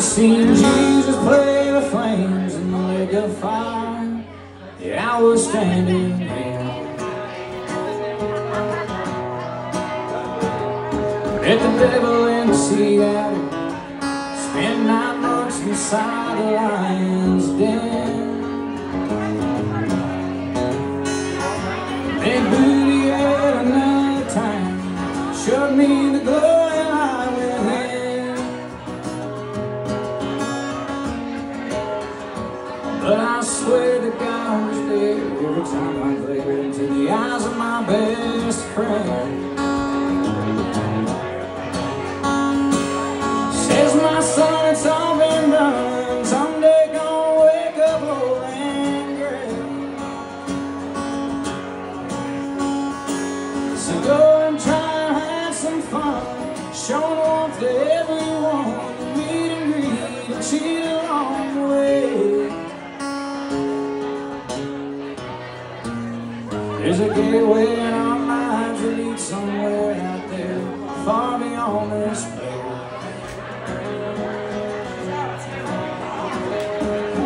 Seen Jesus play the flames in the lake of fire. Yeah, I was standing there. Met the devil in Seattle. Spent nine months inside the lion's den. Big booty at another time. Showed me the glowing But I swear that God was there every time I glared into the eyes of my best friend. Says my son, it's all been done. Someday gonna wake up old and gray. So go There's a gateway in our minds that leads somewhere out there, far beyond this place.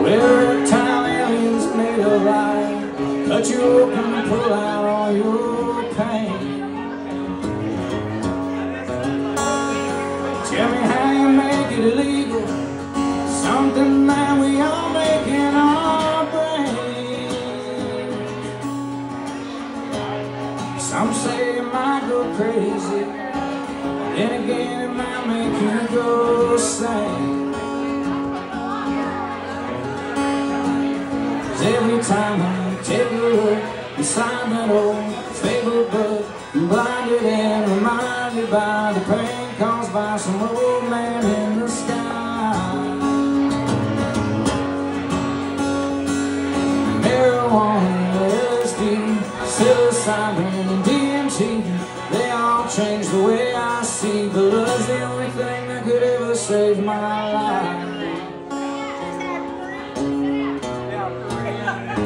Where time Italians made a line, cut you open and pull out all your pain. Tell me how you make it illegal, something Some say it might go crazy, then again it might make you go sane. Cause every time I take a look inside that old fabled book, I'm blinded and reminded by the pain caused by some old man in the sky. Marijuana, LSD, psilocybin, and DMT, they all change the way I see. But love's the only thing that could ever save my life.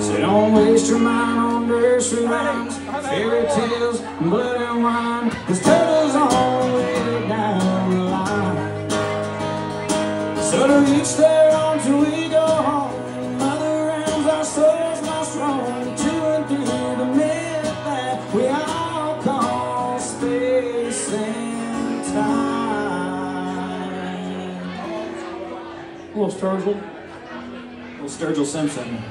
So don't waste your mind on nursery rhymes, fairy tales, and blood and wine, cause turtles are all the way down the line. So to reach there till we go home, Mother rounds our souls lost wrong, space and time. Little Sturgill. Little Sturgill Simpson.